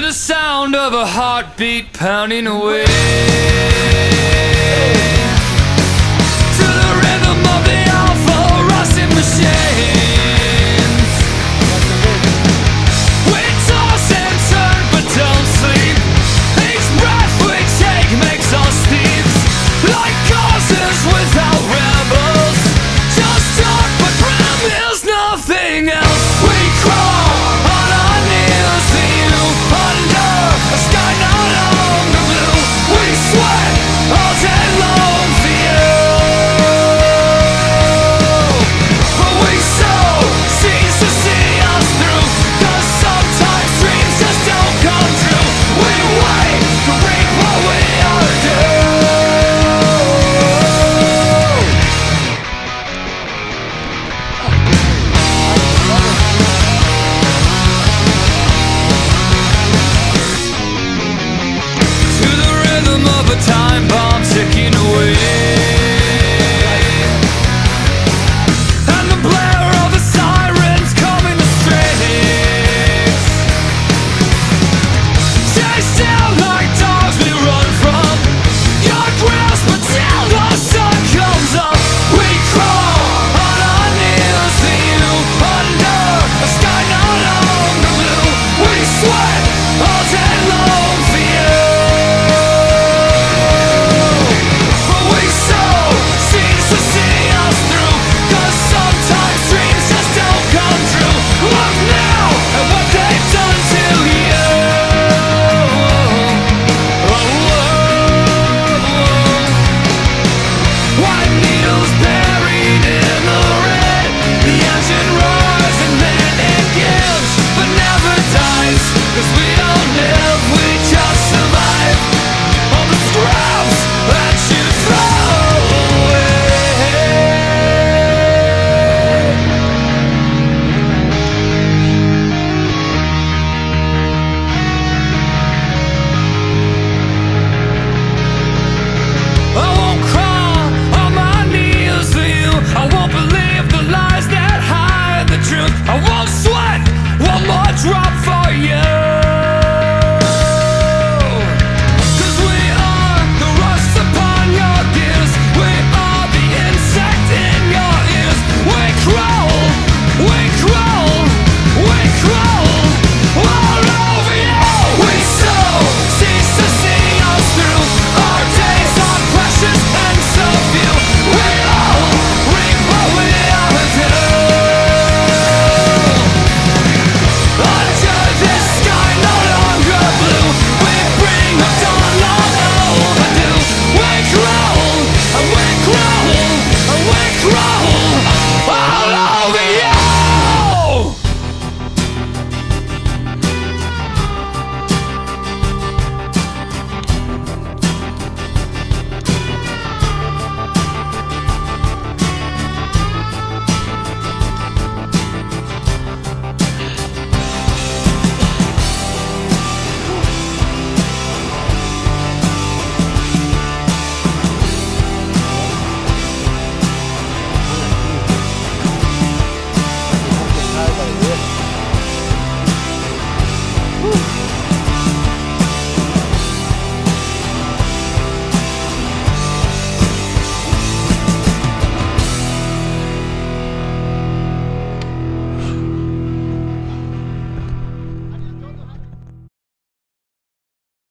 to the sound of a heartbeat pounding away.